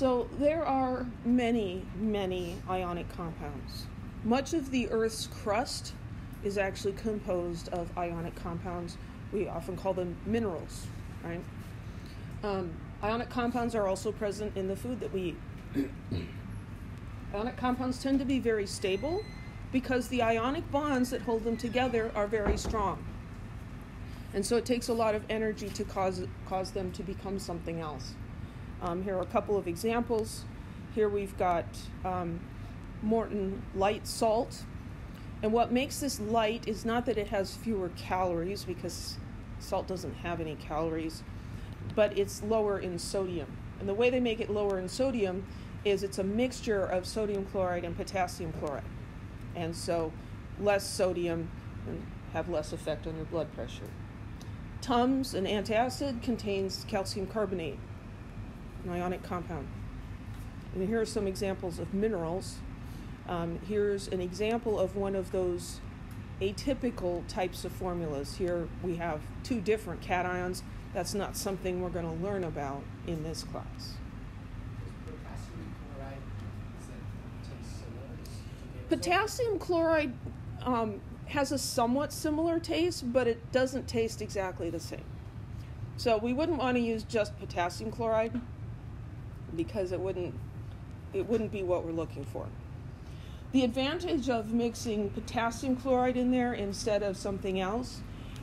So there are many, many ionic compounds. Much of the Earth's crust is actually composed of ionic compounds. We often call them minerals, right? Um, ionic compounds are also present in the food that we eat. ionic compounds tend to be very stable because the ionic bonds that hold them together are very strong. And so it takes a lot of energy to cause, cause them to become something else. Um, here are a couple of examples. Here we've got um, Morton light salt. And what makes this light is not that it has fewer calories, because salt doesn't have any calories, but it's lower in sodium. And the way they make it lower in sodium is it's a mixture of sodium chloride and potassium chloride. And so less sodium and have less effect on your blood pressure. Tums, an antacid, contains calcium carbonate, an ionic compound. And here are some examples of minerals. Um, here's an example of one of those atypical types of formulas. Here we have two different cations. That's not something we're going to learn about in this class. Potassium chloride um, has a somewhat similar taste, but it doesn't taste exactly the same. So we wouldn't want to use just potassium chloride because it wouldn't it wouldn't be what we're looking for. The advantage of mixing potassium chloride in there instead of something else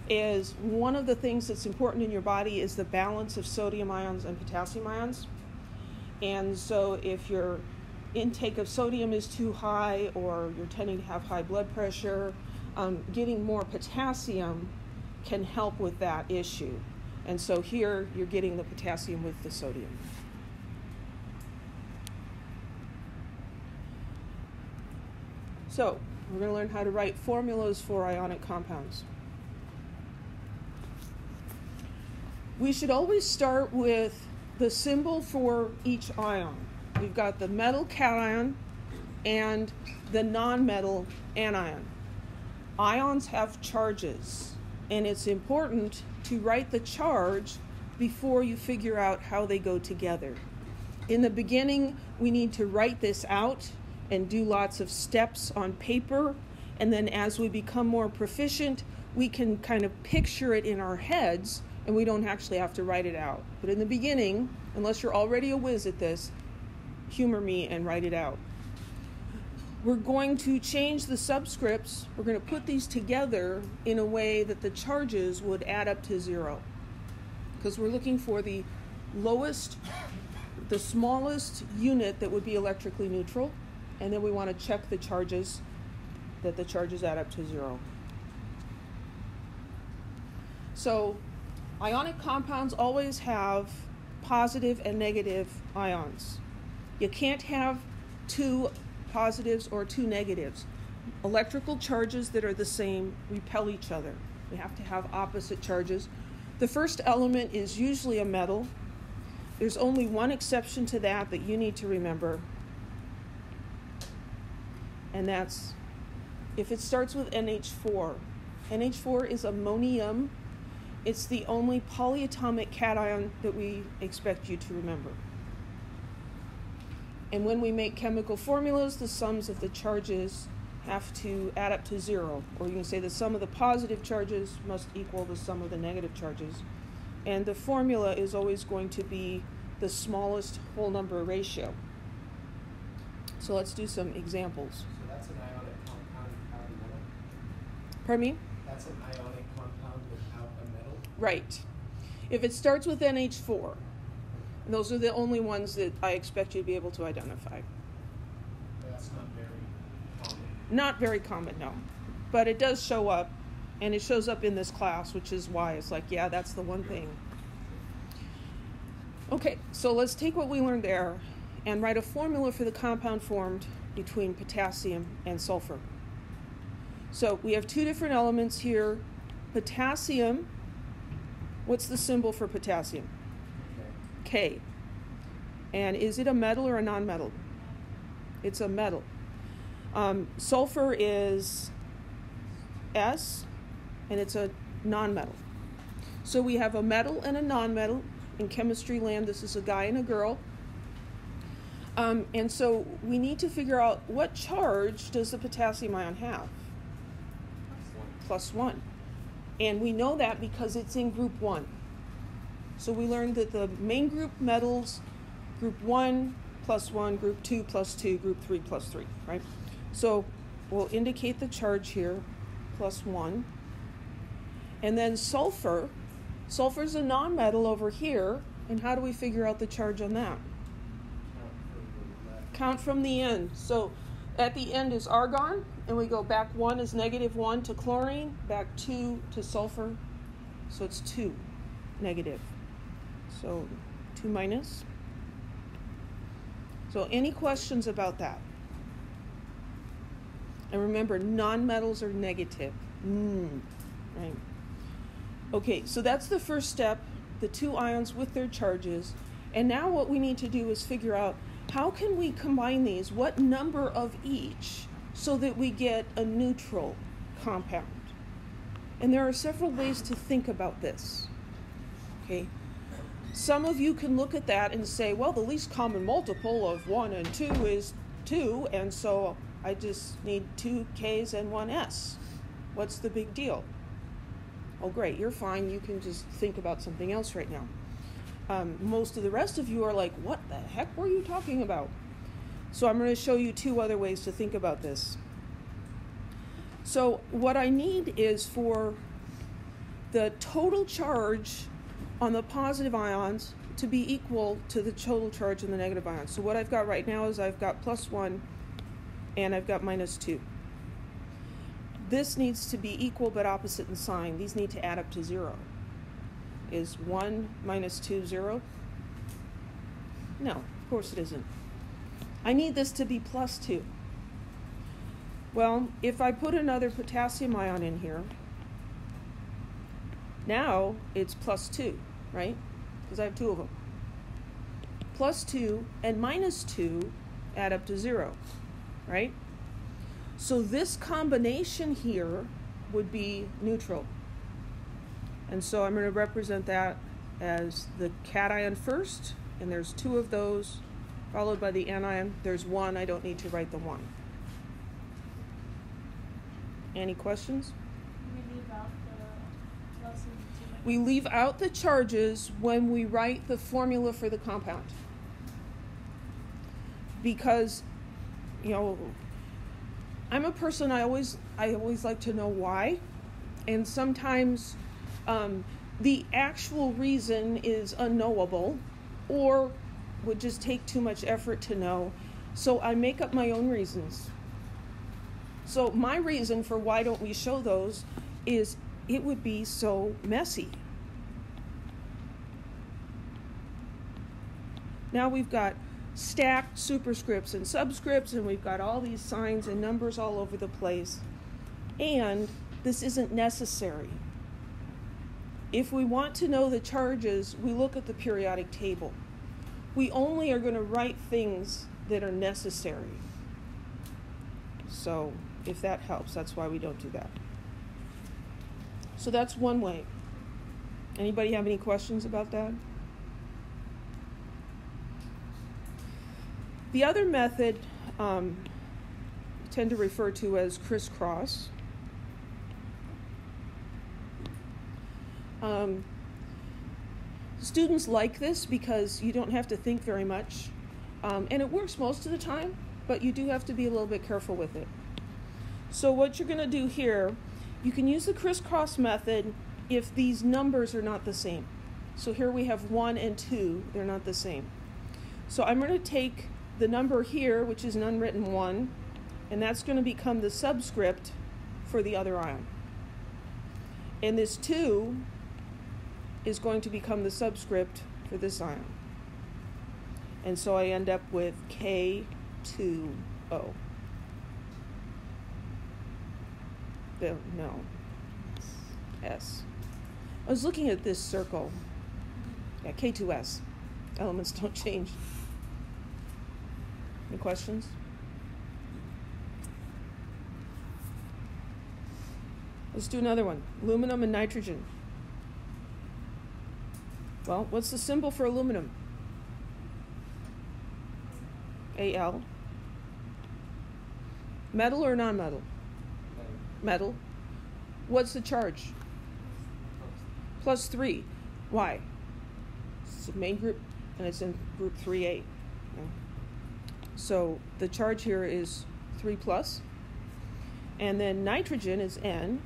is one of the things that's important in your body is the balance of sodium ions and potassium ions. And so if your intake of sodium is too high or you're tending to have high blood pressure um, getting more potassium can help with that issue. And so here you're getting the potassium with the sodium. So we're going to learn how to write formulas for ionic compounds. We should always start with the symbol for each ion. We've got the metal cation and the nonmetal anion ions have charges, and it's important to write the charge before you figure out how they go together. In the beginning, we need to write this out and do lots of steps on paper, and then as we become more proficient, we can kind of picture it in our heads and we don't actually have to write it out. But in the beginning, unless you're already a whiz at this, humor me and write it out. We're going to change the subscripts. We're going to put these together in a way that the charges would add up to zero. Because we're looking for the lowest, the smallest unit that would be electrically neutral. And then we want to check the charges, that the charges add up to zero. So, ionic compounds always have positive and negative ions. You can't have two positives or two negatives. Electrical charges that are the same repel each other. We have to have opposite charges. The first element is usually a metal. There's only one exception to that that you need to remember, and that's if it starts with NH4. NH4 is ammonium. It's the only polyatomic cation that we expect you to remember. And when we make chemical formulas, the sums of the charges have to add up to zero. Or you can say the sum of the positive charges must equal the sum of the negative charges. And the formula is always going to be the smallest whole number ratio. So let's do some examples. So that's an ionic compound without a metal? Pardon me? That's an ionic compound without a metal? Right. If it starts with NH4, those are the only ones that I expect you to be able to identify. That's not very common. Not very common, no. But it does show up, and it shows up in this class, which is why it's like, yeah, that's the one thing. Okay, so let's take what we learned there and write a formula for the compound formed between potassium and sulfur. So we have two different elements here. Potassium, what's the symbol for potassium? K. And is it a metal or a nonmetal? It's a metal. Um, sulfur is S, and it's a nonmetal. So we have a metal and a nonmetal. In chemistry land, this is a guy and a girl. Um, and so we need to figure out what charge does the potassium ion have? Plus one. And we know that because it's in group one. So we learned that the main group metals, group one plus one, group two plus two, group three plus three, right? So we'll indicate the charge here, plus one. And then sulfur, sulfur is a nonmetal over here. And how do we figure out the charge on that? Count from the end. So at the end is argon, and we go back one is negative one to chlorine, back two to sulfur. So it's two negative. So two minus. So any questions about that? And remember, nonmetals are negative. Mm, right. Okay, so that's the first step, the two ions with their charges. And now what we need to do is figure out how can we combine these? What number of each so that we get a neutral compound? And there are several ways to think about this. Okay. Some of you can look at that and say, well, the least common multiple of 1 and 2 is 2, and so I just need two Ks and one S. What's the big deal? Oh, great, you're fine. You can just think about something else right now. Um, most of the rest of you are like, what the heck were you talking about? So I'm going to show you two other ways to think about this. So, what I need is for the total charge on the positive ions to be equal to the total charge on the negative ions. So, what I've got right now is I've got plus one and I've got minus two. This needs to be equal but opposite in sign. These need to add up to zero. Is 1 minus 2 0? No, of course it isn't. I need this to be plus 2. Well, if I put another potassium ion in here, now it's plus 2, right? Because I have two of them. Plus 2 and minus 2 add up to 0, right? So this combination here would be neutral. And so I'm going to represent that as the cation first, and there's two of those, followed by the anion. There's one, I don't need to write the one. Any questions? We leave out the plus and two. We leave out the charges when we write the formula for the compound. Because, you know, I'm a person I always I always like to know why. And sometimes um, the actual reason is unknowable or would just take too much effort to know. So I make up my own reasons. So my reason for why don't we show those is it would be so messy. Now we've got stacked superscripts and subscripts, and we've got all these signs and numbers all over the place. And this isn't necessary. If we want to know the charges, we look at the periodic table. We only are going to write things that are necessary. So, if that helps, that's why we don't do that. So that's one way. Anybody have any questions about that? The other method um, I tend to refer to as crisscross. Um, students like this because you don't have to think very much, um, and it works most of the time, but you do have to be a little bit careful with it. So, what you're going to do here, you can use the crisscross method if these numbers are not the same. So, here we have 1 and 2, they're not the same. So, I'm going to take the number here, which is an unwritten 1, and that's going to become the subscript for the other ion. And this 2 is going to become the subscript for this ion. And so I end up with K2O. No. S. I was looking at this circle. Yeah, K2S. Elements don't change. Any questions? Let's do another one. Aluminum and nitrogen. Well, what's the symbol for aluminum? Al. Metal or non-metal? Then Metal. What's the charge? Plus three. Why? It's the main group, and it's in group 3A. So the charge here is 3 plus. And then nitrogen is N.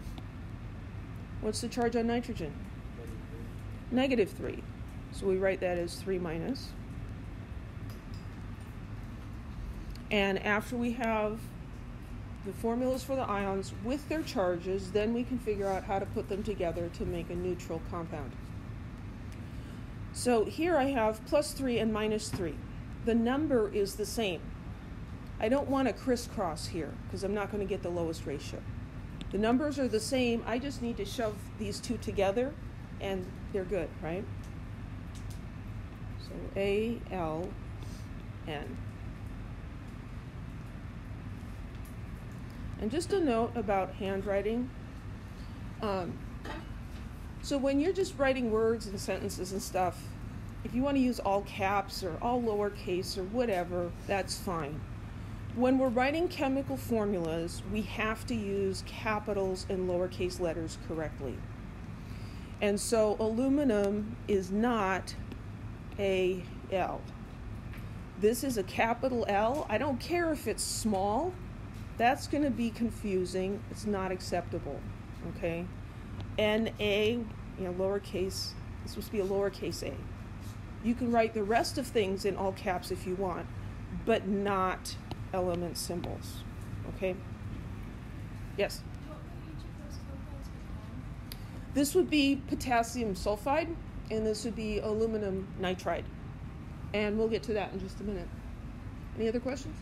What's the charge on nitrogen? Negative 3. So we write that as 3 minus. And after we have the formulas for the ions with their charges, then we can figure out how to put them together to make a neutral compound. So here I have plus 3 and minus 3. The number is the same. I don't want to crisscross here because I'm not going to get the lowest ratio. The numbers are the same. I just need to shove these two together and they're good, right? So A, L, N. And just a note about handwriting. Um, so when you're just writing words and sentences and stuff, if you want to use all caps or all lowercase or whatever, that's fine. When we're writing chemical formulas, we have to use capitals and lowercase letters correctly. And so aluminum is not a L. This is a capital L. I don't care if it's small. That's going to be confusing. It's not acceptable. Okay? N A, you know, lowercase. This supposed to be a lowercase a. You can write the rest of things in all caps if you want, but not element symbols. Okay? Yes? What would each of those compounds become? This would be potassium sulfide, and this would be aluminum nitride. And we'll get to that in just a minute. Any other questions?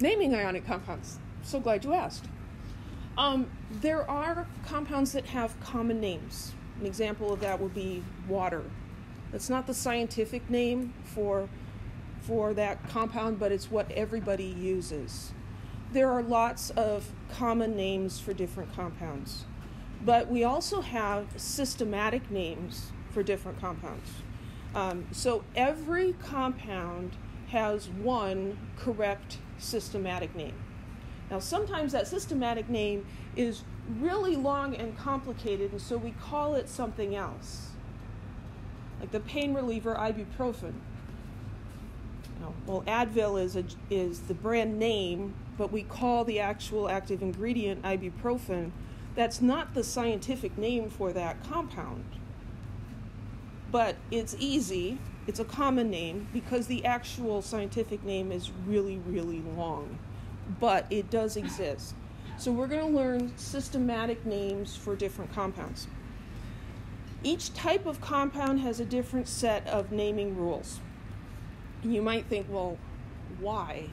Naming ionic compounds. So glad you asked. Um, there are compounds that have common names. An example of that would be water. That's not the scientific name for for that compound, but it's what everybody uses. There are lots of common names for different compounds, but we also have systematic names for different compounds. Um, so every compound has one correct systematic name. Now, sometimes that systematic name is really long and complicated, and so we call it something else. Like the pain reliever ibuprofen. Well, Advil is, a, is the brand name, but we call the actual active ingredient ibuprofen. That's not the scientific name for that compound. But it's easy, it's a common name, because the actual scientific name is really, really long. But it does exist. So we're going to learn systematic names for different compounds. Each type of compound has a different set of naming rules. You might think, well, why?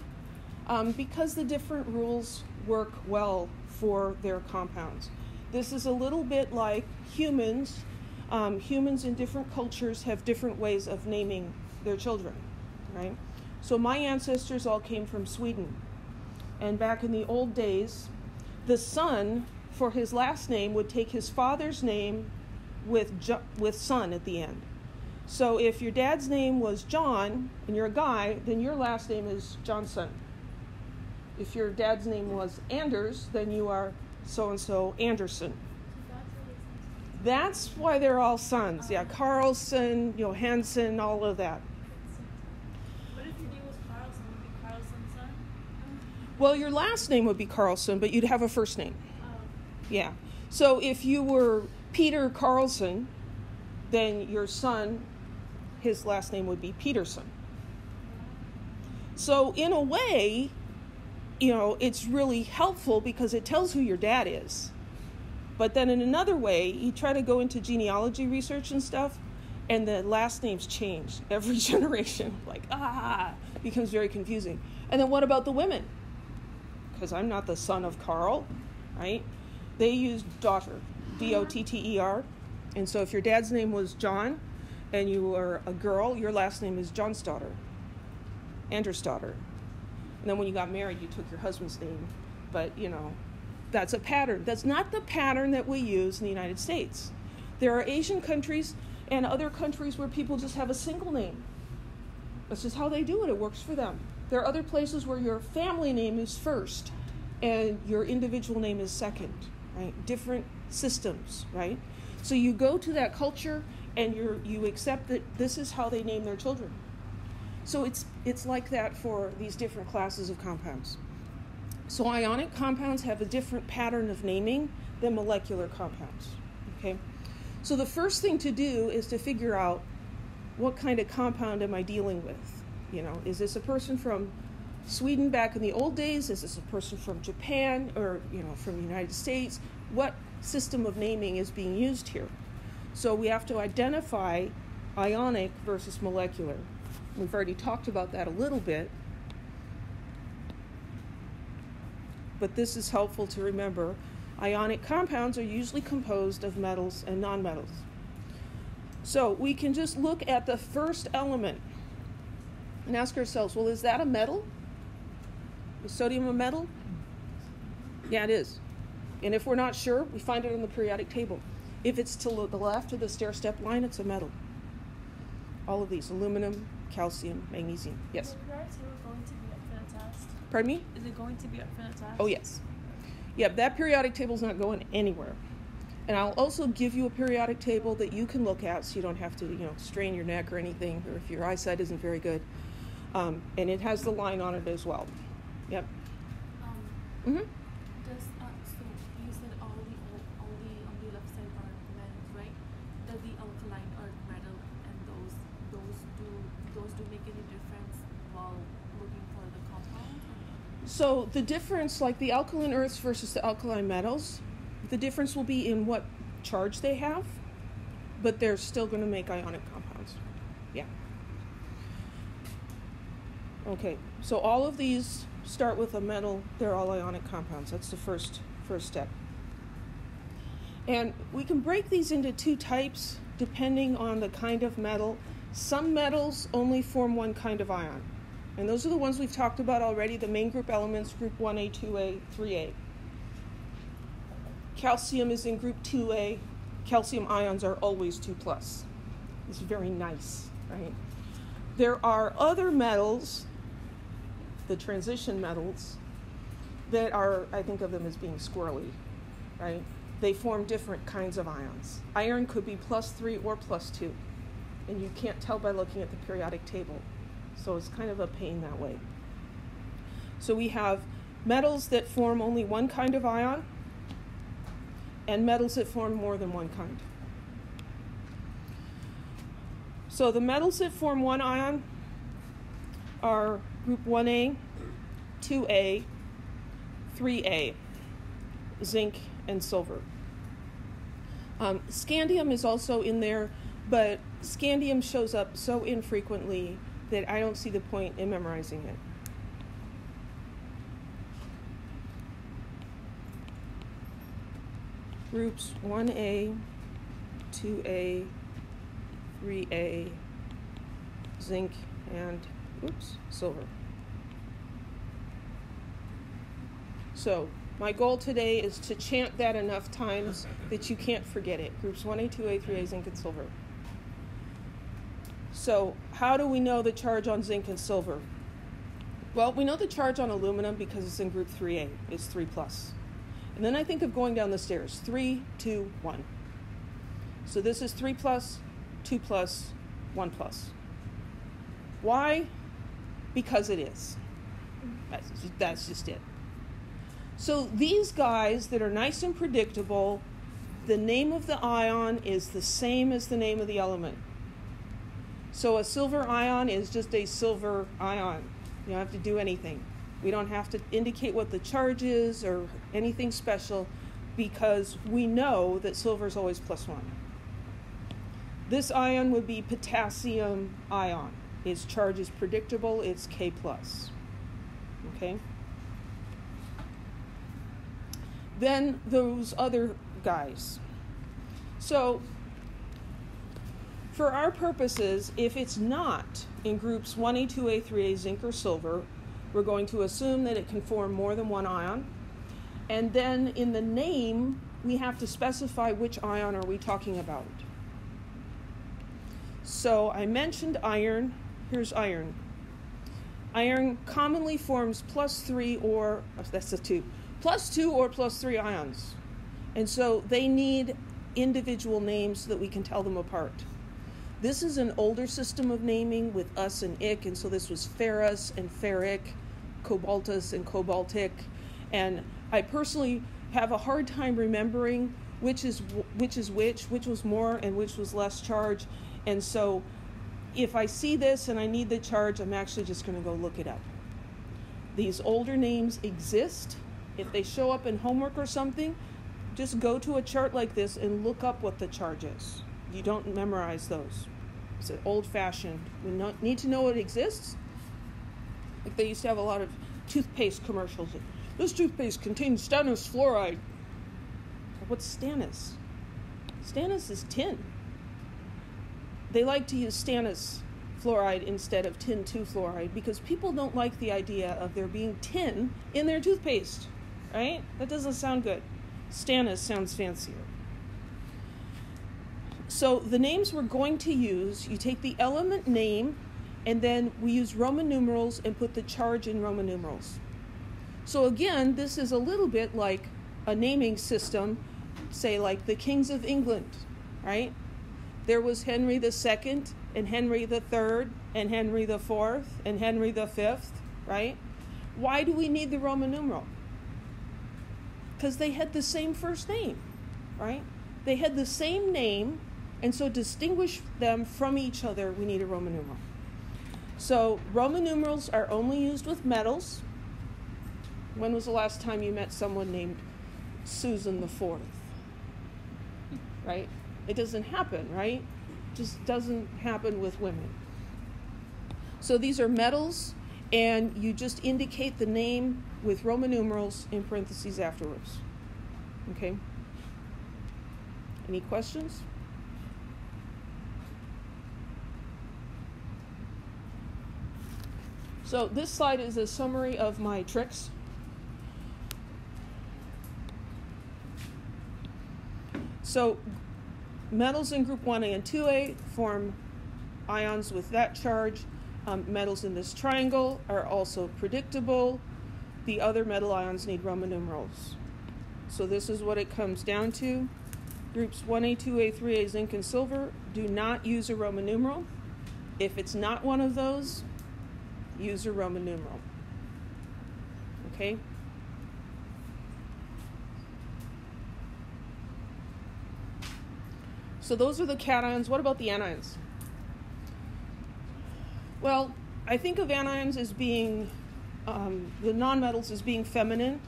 Um, because the different rules work well for their compounds. This is a little bit like humans. Um, humans in different cultures have different ways of naming their children, right? So my ancestors all came from Sweden. And back in the old days, the son, for his last name, would take his father's name with, with son at the end. So if your dad's name was John and you're a guy, then your last name is Johnson. If your dad's name was Anders, then you are so and so Anderson. That's what it's That's why they're all sons. Yeah, Carlson, Johansson, all of that. What if your name was Carlson? Would be Carlson's son? Well, your last name would be Carlson, but you'd have a first name. Oh, Yeah. So if you were Peter Carlson, then your son, his last name would be Peterson. So in a way, you know, it's really helpful because it tells who your dad is. But then in another way, you try to go into genealogy research and stuff, and the last names change every generation. Like, ah, becomes very confusing. And then what about the women? Because I'm not the son of Carl, right? They use daughter, D O T T E R. And so if your dad's name was John and you were a girl, your last name is John's daughter, Andrew's daughter. And then when you got married, you took your husband's name. But, you know, that's a pattern. That's not the pattern that we use in the United States. There are Asian countries and other countries where people just have a single name. This is how they do it. It works for them. There are other places where your family name is first and your individual name is second, right? Different systems, right? So you go to that culture and you you accept that this is how they name their children. So it's it's like that for these different classes of compounds. So ionic compounds have a different pattern of naming than molecular compounds. Okay? So the first thing to do is to figure out what kind of compound am I dealing with? You know, is this a person from Sweden back in the old days? Is this a person from Japan or, you know, from the United States? What system of naming is being used here? So we have to identify ionic versus molecular. We've already talked about that a little bit. But this is helpful to remember. Ionic compounds are usually composed of metals and nonmetals. So we can just look at the first element and ask ourselves well, is that a metal? Is sodium a metal? Yeah, it is. And if we're not sure, we find it on the periodic table. If it's to the left of the stair step line, it's a metal. All of these aluminum, calcium, magnesium. Yes. Is the periodic table going to be up for the test? Pardon me? Is it going to be up for the test? Oh, yes. Yep, that periodic table is not going anywhere. And I'll also give you a periodic table that you can look at so you don't have to, you know, strain your neck or anything, or if your eyesight isn't very good. Um, and it has the line on it as well. Yep. Um, hmm does, uh, so you said all the, all the, on the left side are metals, right? Does the alkaline are metal and those, those do, those do make any difference while looking for the compound? So the difference, like the alkaline earths versus the alkaline metals, the difference will be in what charge they have, but they're still going to make ionic compounds. Yeah. Okay, so all of these start with a metal, they're all ionic compounds. That's the first first step. And we can break these into two types depending on the kind of metal. Some metals only form one kind of ion. And those are the ones we've talked about already, the main group elements, group 1A, 2A, 3A. Calcium is in group 2A. Calcium ions are always 2 plus. It's very nice, right? There are other metals, the transition metals, that are, I think of them as being squirrely, right? They form different kinds of ions. Iron could be plus 3 or plus 2, and you can't tell by looking at the periodic table. So it's kind of a pain that way. So we have metals that form only one kind of ion, and metals that form more than one kind. So the metals that form one ion are group 1A, 2A, 3A, zinc, and silver. Um, scandium is also in there, but scandium shows up so infrequently that I don't see the point in memorizing it. Groups 1A, 2A, 3A, zinc, and oops, silver. So, my goal today is to chant that enough times that you can't forget it. Groups 1A, 2A, 3A, zinc, and silver. So, how do we know the charge on zinc and silver? Well, we know the charge on aluminum because it's in group 3A. It's 3 plus. And then I think of going down the stairs 3, 2, 1. So this is 3 plus, 2 plus, 1 plus. Why? Because it is. That's, that's just it. So these guys that are nice and predictable, the name of the ion is the same as the name of the element. So a silver ion is just a silver ion. You don't have to do anything. We don't have to indicate what the charge is or anything special because we know that silver is always plus one. This ion would be potassium ion. Its charge is predictable, it's K plus. Okay? Then those other guys. So for our purposes, if it's not in groups 1A, 2A, 3A, zinc, or silver, we're going to assume that it can form more than one ion. And then in the name, we have to specify which ion are we talking about. So I mentioned iron here's iron. Iron commonly forms plus three or, oh, that's a two, plus two or plus three ions. And so they need individual names so that we can tell them apart. This is an older system of naming with us and ick, and so this was ferrous and ferric, cobaltous and cobaltic. And I personally have a hard time remembering which is which is which, which was more and which was less charge. And so if I see this and I need the charge, I'm actually just going to go look it up. These older names exist. If they show up in homework or something, just go to a chart like this and look up what the charge is. You don't memorize those. It's old fashioned. We need to know it exists. Like they used to have a lot of toothpaste commercials. This toothpaste contains stannous fluoride. What's stannous? Stannous is tin. They like to use stannous fluoride instead of tin 2 fluoride because people don't like the idea of there being tin in their toothpaste, right? That doesn't sound good. Stannous sounds fancier. So the names we're going to use, you take the element name and then we use Roman numerals and put the charge in Roman numerals. So again, this is a little bit like a naming system, say like the kings of England, right? there was Henry II and Henry III and Henry IV and Henry V, right? Why do we need the Roman numeral? Because they had the same first name, right? They had the same name, and so distinguish them from each other, we need a Roman numeral. So Roman numerals are only used with metals. When was the last time you met someone named Susan the Fourth? Right? It doesn't happen, right? Just doesn't happen with women. So these are metals, and you just indicate the name with Roman numerals in parentheses afterwards. Okay? Any questions? So this slide is a summary of my tricks. So Metals in group 1A and 2A form ions with that charge. Um, metals in this triangle are also predictable. The other metal ions need Roman numerals. So this is what it comes down to. Groups 1A, 2A, 3A, zinc, and silver do not use a Roman numeral. If it's not one of those, use a Roman numeral. Okay? So those are the cations. What about the anions? Well, I think of anions as being um, the nonmetals as being feminine,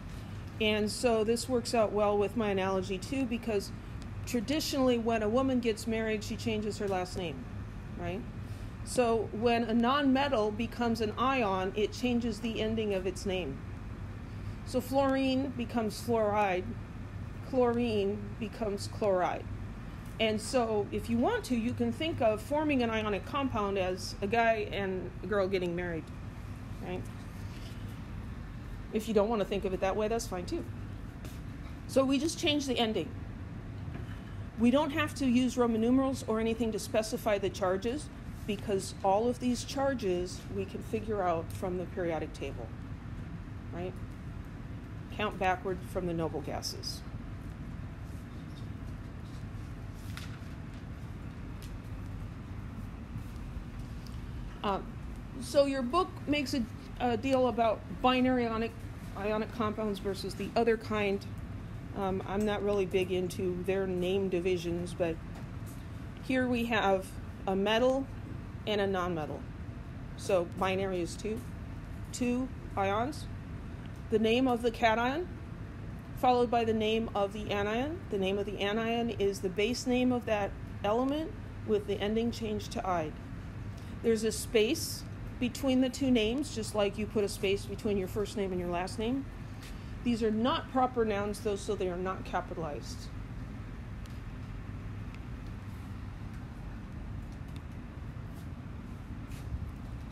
and so this works out well with my analogy too because traditionally when a woman gets married, she changes her last name, right? So when a nonmetal becomes an ion, it changes the ending of its name. So fluorine becomes fluoride, chlorine becomes chloride. And so, if you want to, you can think of forming an ionic compound as a guy and a girl getting married, right? If you don't want to think of it that way, that's fine too. So, we just change the ending. We don't have to use Roman numerals or anything to specify the charges because all of these charges we can figure out from the periodic table, right? Count backward from the noble gases. Um, so your book makes a, a, deal about binary ionic, ionic compounds versus the other kind. Um, I'm not really big into their name divisions, but here we have a metal and a nonmetal. So binary is two, two ions. The name of the cation followed by the name of the anion. The name of the anion is the base name of that element with the ending changed to "ide." There's a space between the two names, just like you put a space between your first name and your last name. These are not proper nouns, though, so they are not capitalized.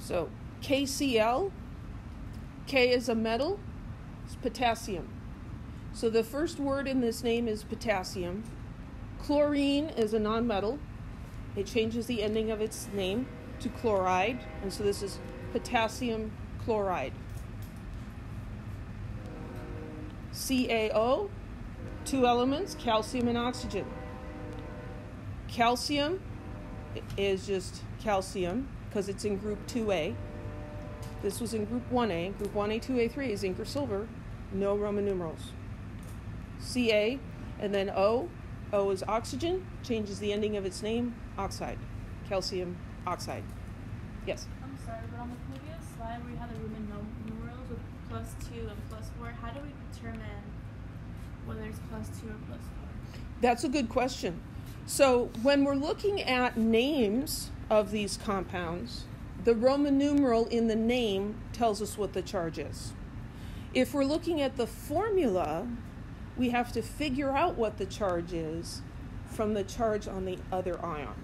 So, KCl, K is a metal, it's potassium. So the first word in this name is potassium. Chlorine is a nonmetal, it changes the ending of its name. to chloride, and so this is potassium chloride. CaO, two elements, calcium and oxygen. Calcium is just calcium because it's in group 2A. This was in group 1A. Group 1A, 2A, 3 is zinc or silver, no Roman numerals. Ca, and then O. O is oxygen, changes the ending of its name, oxide, calcium oxide. Yes? I'm sorry, but on the previous slide where you had the Roman numerals with plus two and plus four, how do we determine whether it's plus two or plus four? That's a good question. So, when we're looking at names of these compounds, the Roman numeral in the name tells us what the charge is. If we're looking at the formula, we have to figure out what the charge is from the charge on the other ion.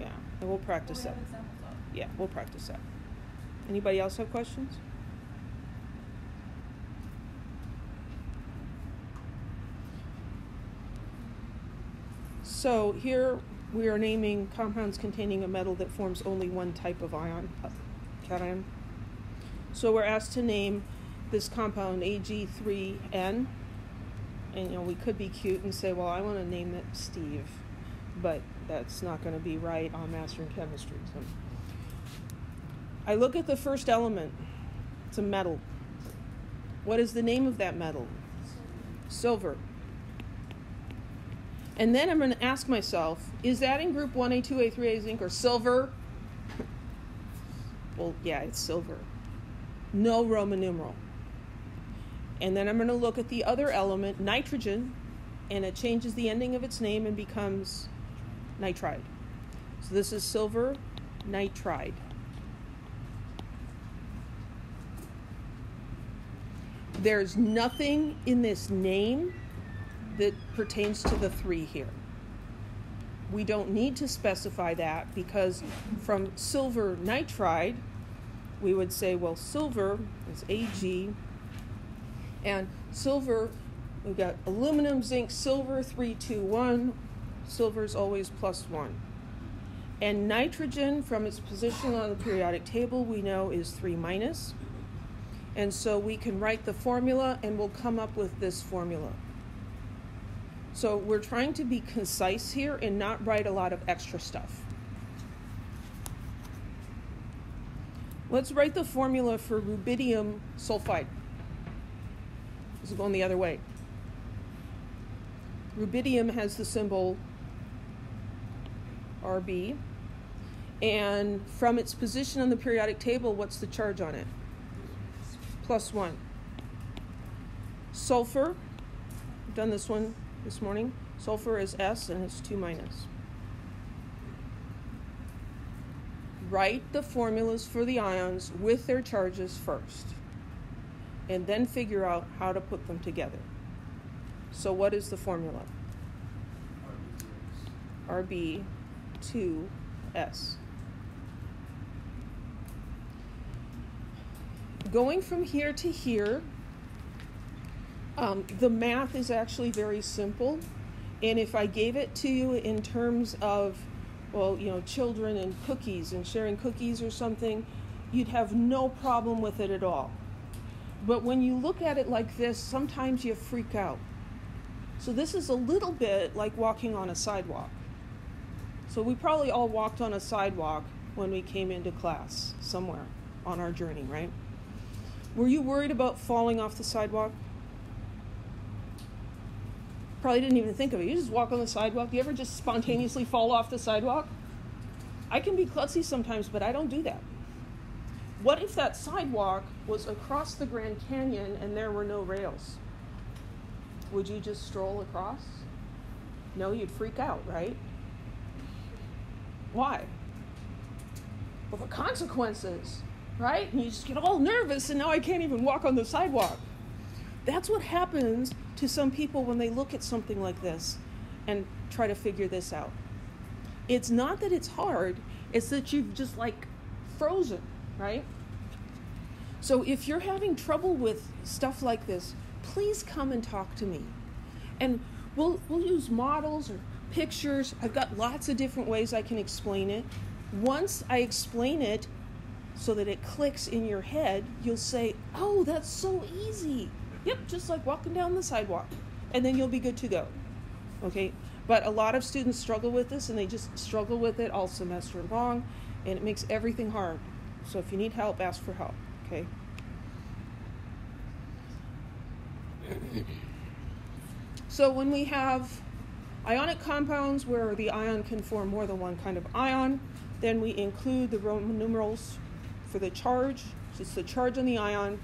Yeah, and we'll practice we that. Yeah, we'll practice that. Anybody else have questions? So here we are naming compounds containing a metal that forms only one type of ion, cation. So we're asked to name this compound Ag3N, and you know we could be cute and say, well, I want to name it Steve, but that's not going to be right on mastering Chemistry. So I look at the first element. It's a metal. What is the name of that metal? Silver. And then I'm going to ask myself, is that in group 1A, 2A, 3A zinc or silver? well, yeah, it's silver. No Roman numeral. And then I'm going to look at the other element, nitrogen, and it changes the ending of its name and becomes nitride. So this is silver nitride. There's nothing in this name that pertains to the three here. We don't need to specify that because from silver nitride, we would say, well, silver is Ag, and silver, we've got aluminum, zinc, silver, 3, 2, 1. Silver is always plus 1. And nitrogen, from its position on the periodic table, we know is 3 minus. And so we can write the formula and we'll come up with this formula. So we're trying to be concise here and not write a lot of extra stuff. Let's write the formula for rubidium sulfide. This is going the other way. Rubidium has the symbol Rb. And from its position on the periodic table, what's the charge on it? Plus one. Sulfur, done this one this morning. Sulfur is S and it's 2 minus. Write the formulas for the ions with their charges first, and then figure out how to put them together. So, what is the formula? Rb2S. Going from here to here, um, the math is actually very simple. And if I gave it to you in terms of, well, you know, children and cookies and sharing cookies or something, you'd have no problem with it at all. But when you look at it like this, sometimes you freak out. So this is a little bit like walking on a sidewalk. So we probably all walked on a sidewalk when we came into class somewhere on our journey, right? Were you worried about falling off the sidewalk? Probably didn't even think of it. You just walk on the sidewalk. Do you ever just spontaneously fall off the sidewalk? I can be klutzy sometimes, but I don't do that. What if that sidewalk was across the Grand Canyon and there were no rails? Would you just stroll across? No, you'd freak out, right? Why? Well, the consequences, right? And you just get all nervous, and now I can't even walk on the sidewalk. That's what happens to some people when they look at something like this and try to figure this out. It's not that it's hard, it's that you've just like frozen, right? So if you're having trouble with stuff like this, please come and talk to me. And we'll we'll use models or pictures. I've got lots of different ways I can explain it. Once I explain it so that it clicks in your head, you'll say, Oh, that's so easy. Yep, just like walking down the sidewalk. And then you'll be good to go. Okay? But a lot of students struggle with this and they just struggle with it all semester long and it makes everything hard. So if you need help, ask for help. Okay? So when we have ionic compounds where the ion can form more than one kind of ion, then we include the Roman numerals for the charge. It's the charge on the ion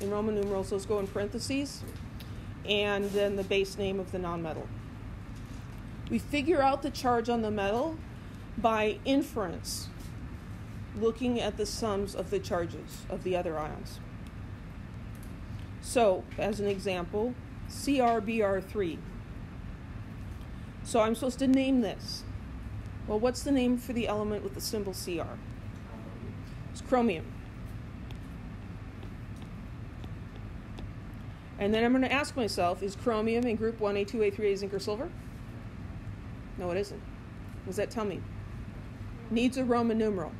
in Roman numerals, those go in parentheses, and then the base name of the nonmetal. We figure out the charge on the metal by inference, looking at the sums of the charges of the other ions. So, as an example, CrBr3. So I'm supposed to name this. Well, what's the name for the element with the symbol Cr? It's chromium. And then I'm going to ask myself, is chromium in group 1A, 2A, 3A zinc or silver? No, it isn't. What does that tell me? Needs a Roman numeral.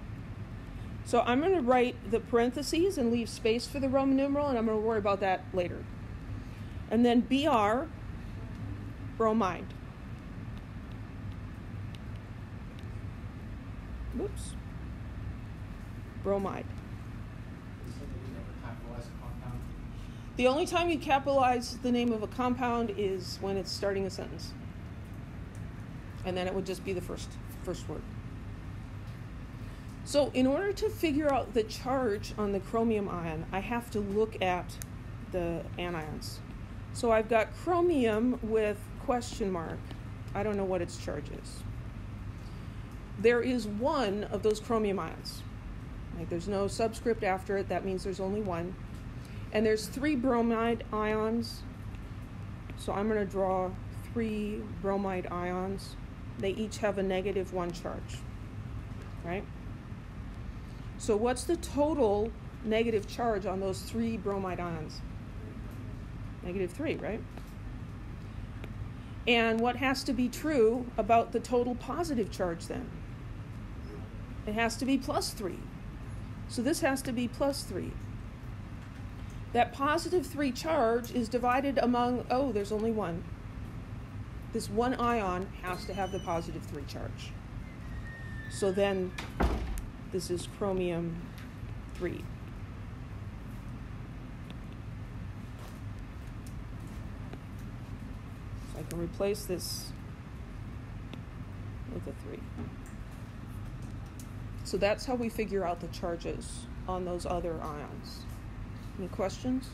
So I'm going to write the parentheses and leave space for the Roman numeral, and I'm going to worry about that later. And then Br, bromide. Whoops. Bromide. You said that you never capitalize a compound. The only time you capitalize the name of a compound is when it's starting a sentence. And then it would just be the first first word. So in order to figure out the charge on the chromium ion, I have to look at the anions. So I've got chromium with question mark. I don't know what its charge is. There is one of those chromium ions. Like there's no subscript after it, that means there's only one. And there's three bromide ions. So I'm going to draw three bromide ions. They each have a negative one charge. Right? So what's the total negative charge on those three bromide ions? Negative three, right? And what has to be true about the total positive charge then? It has to be plus three. So this has to be plus three. That positive three charge is divided among, oh, there's only one. This one ion has to have the positive three charge. So then this is chromium 3. So I can replace this with a 3. So that's how we figure out the charges on those other ions. Any questions?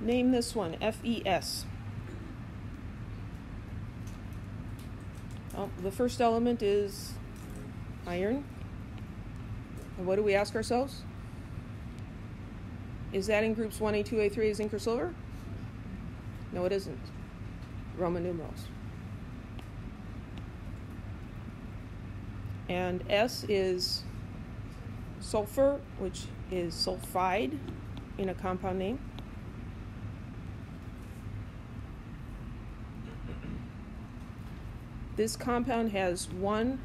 Name this one FES. Well, oh, the first element is iron. And what do we ask ourselves? Is that in groups 1A, 2A, 3A, zinc, or silver? No, it isn't. Roman numerals. And S is sulfur, which is sulfide in a compound name. This compound has one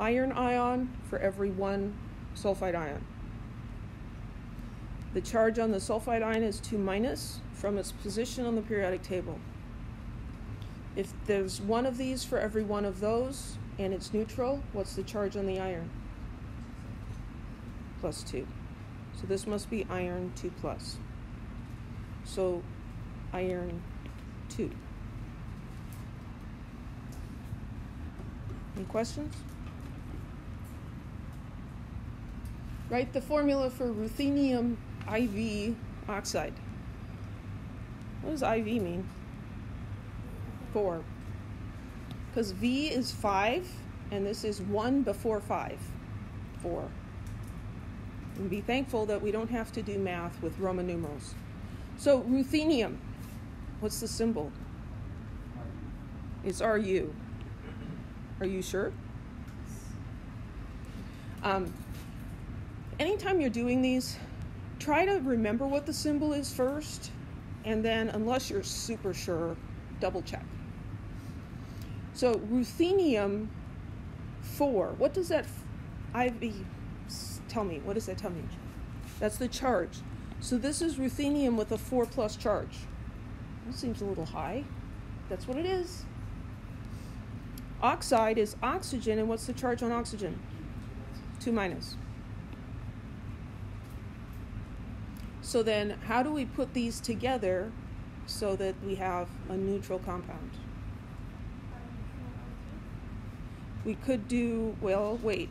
iron ion for every one sulfide ion. The charge on the sulfide ion is 2 minus from its position on the periodic table. If there's one of these for every one of those and it's neutral, what's the charge on the iron? Plus 2. So this must be iron 2 plus. So iron 2. Any questions? Write the formula for ruthenium IV oxide. What does IV mean? Four. Because V is five, and this is one before five. Four. And be thankful that we don't have to do math with Roman numerals. So, ruthenium, what's the symbol? It's RU. Are you sure? Um, anytime you're doing these, try to remember what the symbol is first, and then, unless you're super sure, double check. So ruthenium 4, what does that IV tell me? What does that tell me? That's the charge. So this is ruthenium with a 4 plus charge. That seems a little high. That's what it is. Oxide is oxygen, and what's the charge on oxygen? 2 minus. So then, how do we put these together so that we have a neutral compound? We could do, well, wait.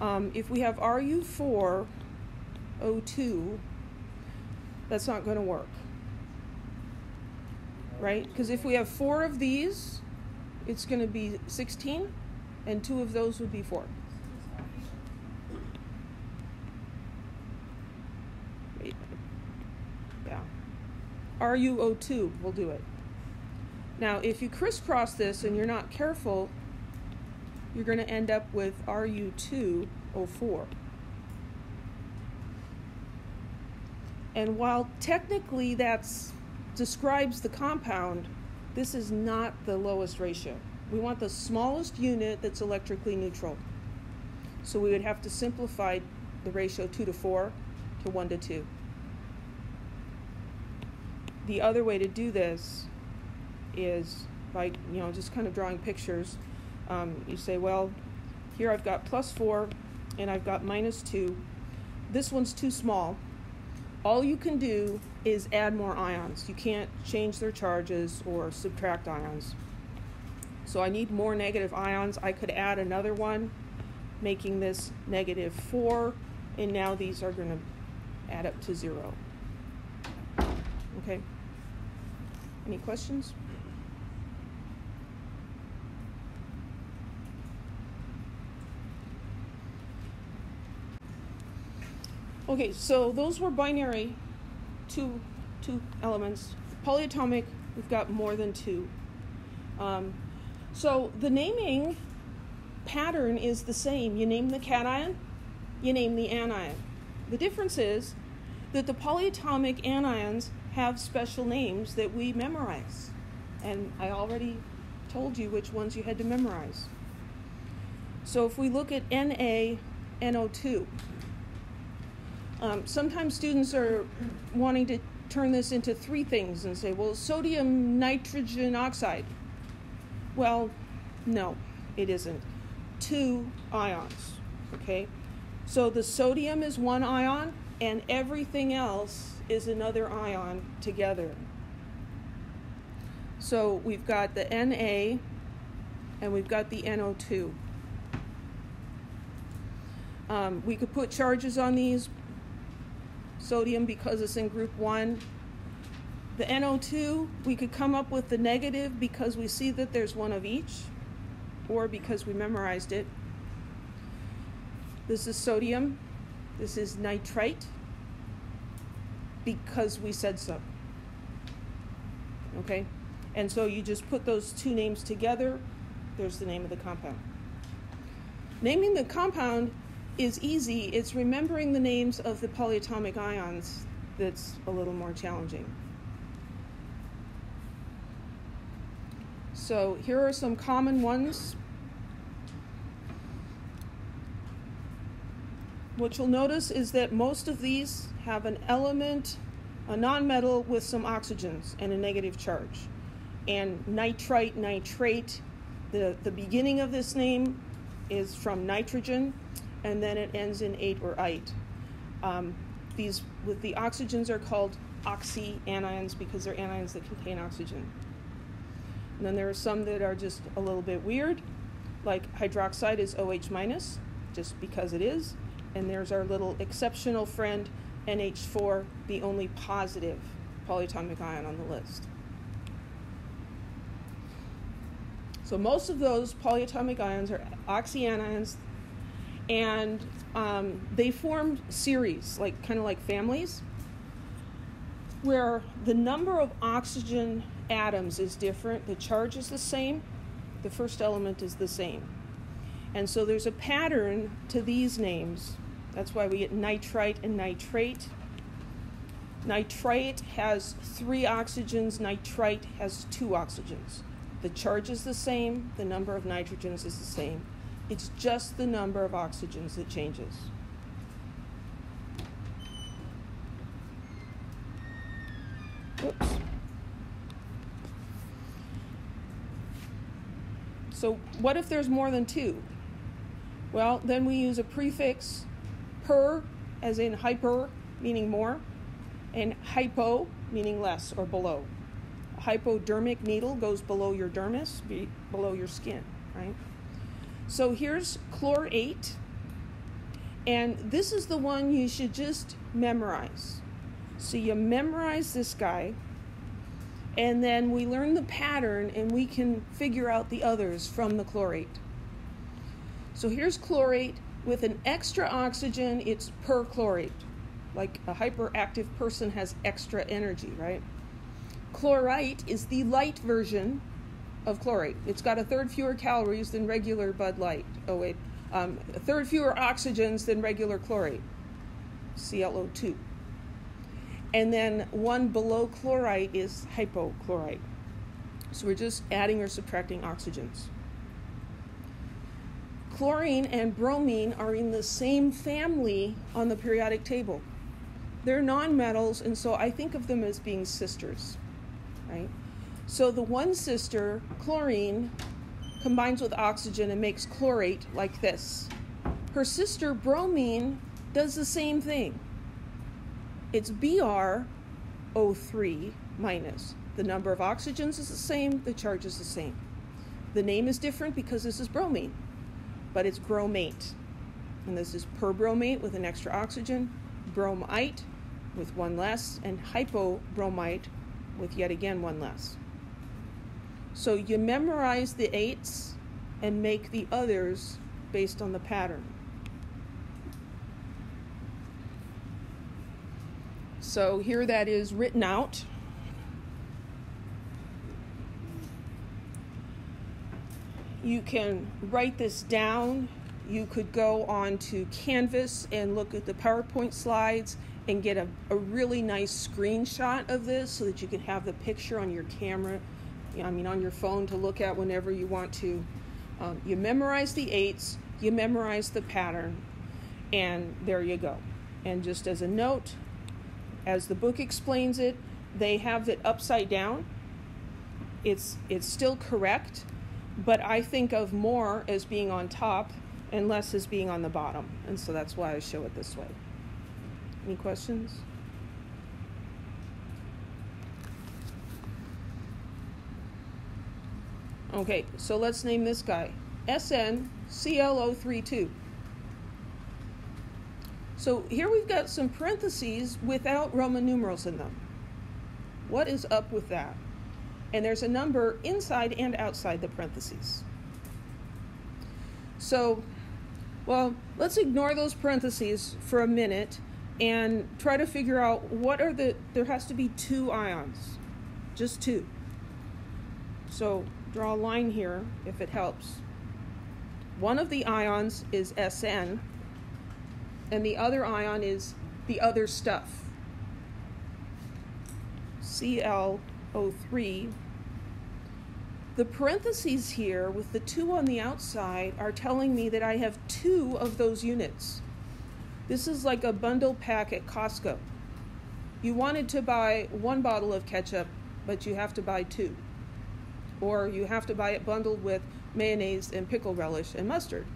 Um, if we have Ru4 O2, that's not going to work. Right? Because if we have four of these, it's going to be 16, and two of those would be four. Wait. Yeah. RuO2 will do it. Now, if you crisscross this and you're not careful, you're going to end up with Ru2O4. And while technically that describes the compound, this is not the lowest ratio. We want the smallest unit that's electrically neutral. So we would have to simplify the ratio 2 to 4 to 1 to 2. The other way to do this is by, you know, just kind of drawing pictures. Um, you say, well, here I've got plus 4 and I've got minus 2. This one's too small. All you can do is add more ions. You can't change their charges or subtract ions. So I need more negative ions. I could add another one, making this negative 4, and now these are going to add up to 0. Okay? Any questions? Okay, so those were binary, two two elements. Polyatomic, we've got more than two. Um, so the naming pattern is the same. You name the cation, you name the anion. The difference is that the polyatomic anions have special names that we memorize. And I already told you which ones you had to memorize. So if we look at NaNO2, um, sometimes students are wanting to turn this into three things and say, well, sodium nitrogen oxide. Well, no, it isn't. Two ions, okay? So the sodium is one ion, and everything else is another ion together. So we've got the Na and we've got the NO2. Um, we could put charges on these. Sodium, because it's in group 1. The NO2, we could come up with the negative because we see that there's one of each, or because we memorized it. This is sodium. This is nitrite because we said so. Okay? And so you just put those two names together, there's the name of the compound. Naming the compound is easy, it's remembering the names of the polyatomic ions that's a little more challenging. So here are some common ones. What you'll notice is that most of these have an element, a nonmetal with some oxygens and a negative charge. And nitrite, nitrate, the, the beginning of this name is from nitrogen, and then it ends in ate or ite. Um, these with the oxygens are called oxyanions because they're anions that contain oxygen. And then there are some that are just a little bit weird, like hydroxide is OH minus, just because it is. And there's our little exceptional friend, NH4, the only positive polyatomic ion on the list. So most of those polyatomic ions are oxyanions, and um, they form series, like kind of like families, where the number of oxygen atoms is different, the charge is the same, the first element is the same. And so there's a pattern to these names. That's why we get nitrite and nitrate. Nitrite has three oxygens, nitrite has two oxygens. The charge is the same, the number of nitrogens is the same. It's just the number of oxygens that changes. Oops. So, what if there's more than two? Well, then we use a prefix per, as in hyper, meaning more, and hypo, meaning less or below. A hypodermic needle goes below your dermis, be below your skin, right? So here's chlorate, and this is the one you should just memorize. So you memorize this guy, and then we learn the pattern and we can figure out the others from the chlorate. So here's chlorate with an extra oxygen, it's perchlorate. Like a hyperactive person has extra energy, right? Chlorite is the light version of chlorate. It's got a third fewer calories than regular Bud Light. Oh, wait. Um, a third fewer oxygens than regular chlorate, ClO2. And then one below chlorite is hypochlorite. So we're just adding or subtracting oxygens. Chlorine and bromine are in the same family on the periodic table. They're nonmetals, and so I think of them as being sisters, right? So the one sister, chlorine, combines with oxygen and makes chlorate like this. Her sister, bromine, does the same thing. It's BrO3 minus. The number of oxygens is the same, the charge is the same. The name is different because this is bromine, but it's bromate. And this is perbromate with an extra oxygen, bromite with one less, and hypobromite with yet again one less. So you memorize the ates and make the others based on the pattern. So here that is written out. You can write this down. You could go on to Canvas and look at the PowerPoint slides and get a, a really nice screenshot of this so that you can have the picture on your camera I mean, on your phone to look at whenever you want to. Um, you memorize the ates, you memorize the pattern, and there you go. And just as a note, as the book explains it, they have it upside down. It's it's still correct, but I think of more as being on top and less as being on the bottom, and so that's why I show it this way. Any questions? Okay, so let's name this guy SnClO32. So here we've got some parentheses without Roman numerals in them. What is up with that? And there's a number inside and outside the parentheses. So, well, let's ignore those parentheses for a minute and try to figure out what are the, there has to be two ions, just two. So draw a line here if it helps. One of the ions is Sn, and the other ion is the other stuff. ClO3. The parentheses here with the two on the outside are telling me that I have two of those units. This is like a bundle pack at Costco. You wanted to buy one bottle of ketchup, but you have to buy two or you have to buy it bundled with mayonnaise and pickle relish and mustard.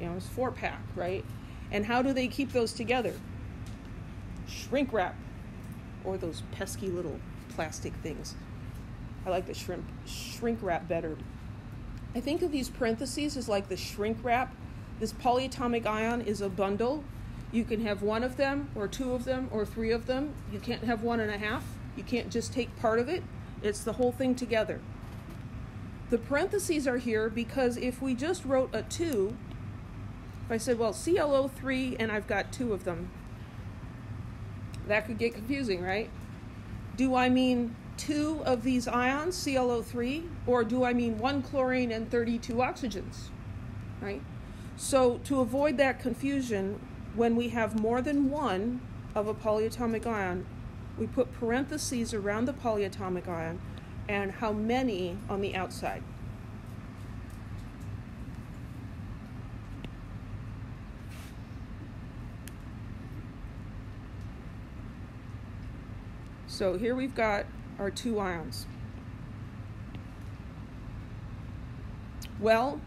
You know, it's four pack, right? And how do they keep those together? Shrink wrap, or those pesky little plastic things. I like the shrimp shrink wrap better. I think of these parentheses as like the shrink wrap. This polyatomic ion is a bundle. You can have one of them, or two of them, or three of them. You can't have one and a half. You can't just take part of it. It's the whole thing together. The parentheses are here because if we just wrote a 2, if I said, well, ClO3 and I've got two of them, that could get confusing, right? Do I mean two of these ions, ClO3, or do I mean one chlorine and 32 oxygens, right? So to avoid that confusion, when we have more than one of a polyatomic ion, We put parentheses around the polyatomic ion and how many on the outside. So here we've got our two ions. Well,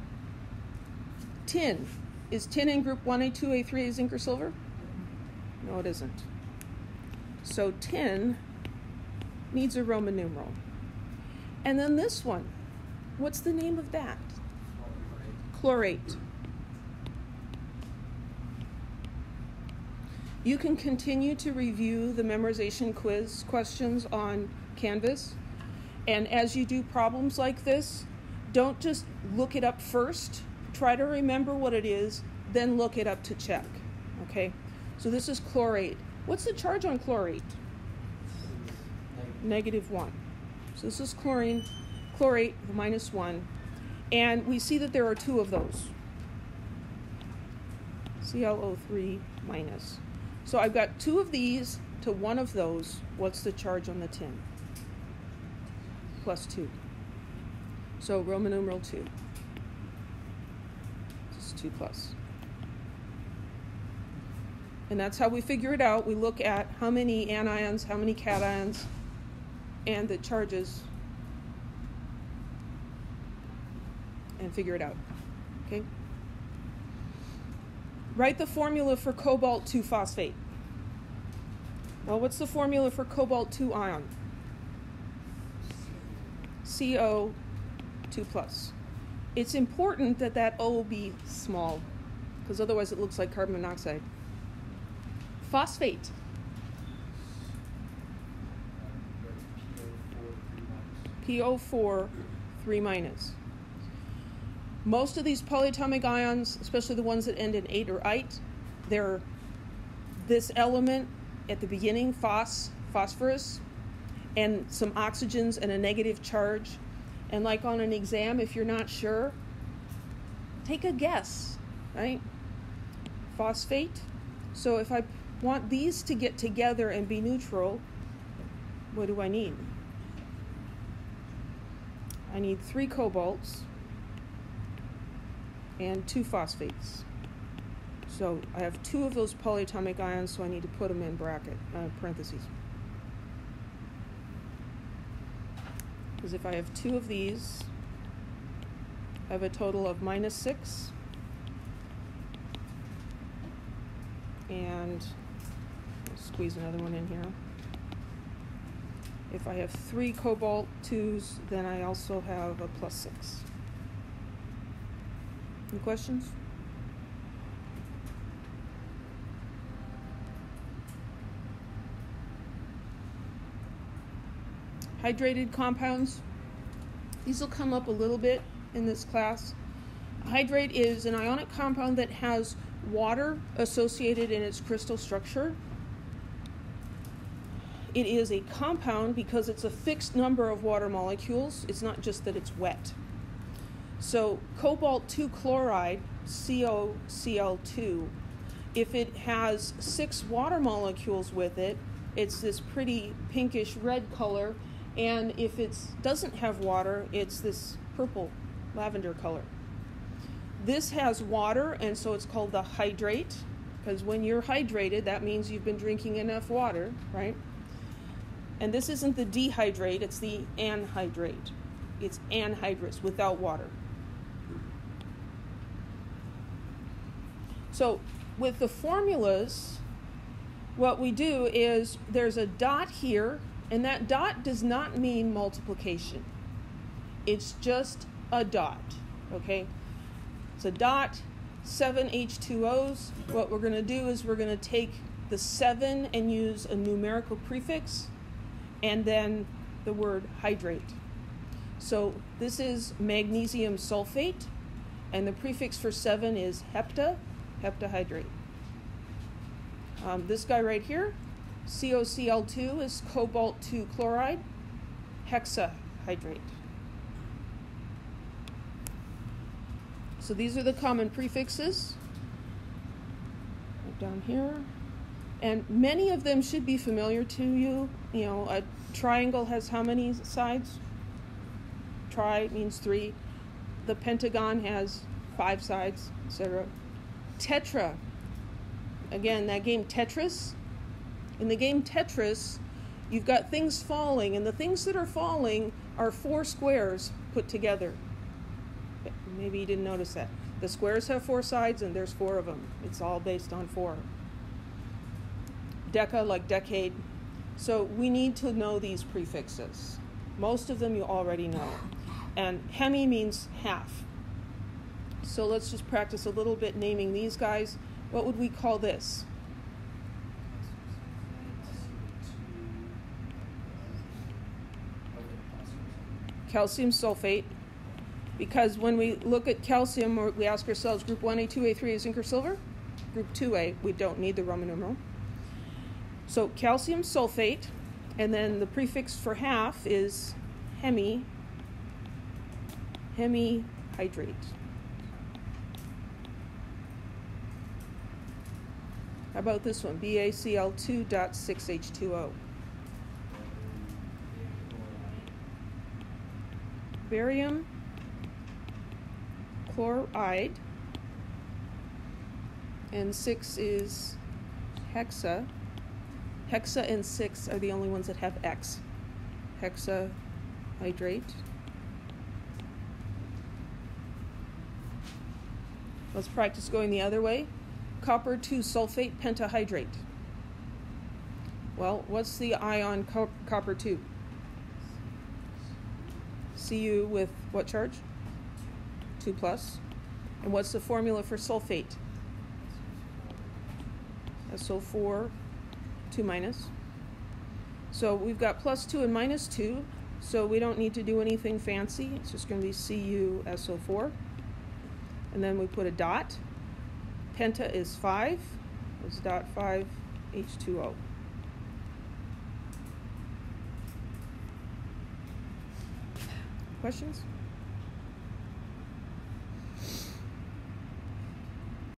tin. Is tin in group one, a zinc or silver? No, it isn't. So tin needs a Roman numeral. And then this one. What's the name of that? Chlorate. You can continue to review the memorization quiz questions on Canvas. And as you do problems like this, don't just look it up first. Try to remember what it is, then look it up to check. Okay? So this is chlorate. What's the charge on chlorate? Negative 1. So this is chlorine, chlorate, minus 1. And we see that there are two of those. ClO3 minus. So I've got two of these to one of those. What's the charge on the tin? Plus 2. So Roman numeral 2. This is 2 plus. And that's how we figure it out. We look at how many anions, how many cations, and the charges, and figure it out. Okay? Write the formula for cobalt 2 phosphate. Well, what's the formula for cobalt 2 ion? CO 2 plus. It's important that that O be small, because otherwise it looks like carbon monoxide. Phosphate. PO4 3 minus. Most of these polyatomic ions, especially the ones that end in ate or ite, they're this element at the beginning, phos, phosphorus, and some oxygens and a negative charge. And like on an exam, if you're not sure, take a guess, right? Phosphate. So if I want these to get together and be neutral, what do I need? I need three cobalts and two phosphates. So I have two of those polyatomic ions, so I need to put them in bracket uh, parentheses. Because if I have two of these, I have a total of minus six. And I'll squeeze another one in here. If I have three cobalt twos, then I also have a plus six. Any questions? Hydrated compounds. These will come up a little bit in this class. Hydrate is an ionic compound that has water associated in its crystal structure. It is a compound because it's a fixed number of water molecules. It's not just that it's wet. So, cobalt 2 chloride, COCl2, if it has six water molecules with it, it's this pretty pinkish red color and if it doesn't have water, it's this purple lavender color. This has water, and so it's called the hydrate, because when you're hydrated, that means you've been drinking enough water, right? And this isn't the dehydrate, it's the anhydrate. It's anhydrous without water. So, with the formulas, what we do is there's a dot here and that dot does not mean multiplication. It's just a dot, okay? It's a dot, seven H2Os. What we're going to do is we're going to take the seven and use a numerical prefix and then the word hydrate. So this is magnesium sulfate, and the prefix for seven is hepta, heptahydrate. Um, this guy right here COCl2 is cobalt 2 chloride, hexahydrate. So these are the common prefixes. Down here. And many of them should be familiar to you. You know, a triangle has how many sides? Tri means three. The pentagon has five sides, etc. Tetra. Again, that game Tetris. In the game Tetris, you've got things falling, and the things that are falling are four squares put together. Maybe you didn't notice that. The squares have four sides, and there's four of them. It's all based on four. Deca, like decade. So we need to know these prefixes. Most of them you already know. And hemi means half. So let's just practice a little bit naming these guys. What would we call this? Calcium sulfate. Because when we look at calcium, we ask ourselves group 1A, 2A, 3A, zinc or silver? Group 2A, we don't need the Roman numeral. So calcium sulfate, and then the prefix for half is hemi, hemihydrate. How about this one? BaCl2.6H2O. Barium chloride. And 6 is hexa. Hexa and 6 are the only ones that have X. Hexahydrate. Let's practice going the other way. Copper 2 sulfate pentahydrate. Well, what's the ion co- copper 2? Cu with what charge? 2 plus. And what's the formula for sulfate? SO4, 2 minus. So we've got plus 2 and minus 2, so we don't need to do anything fancy. It's just going to be CuSO4. And then we put a dot. Penta is 5. It's dot 5 H2O. Questions?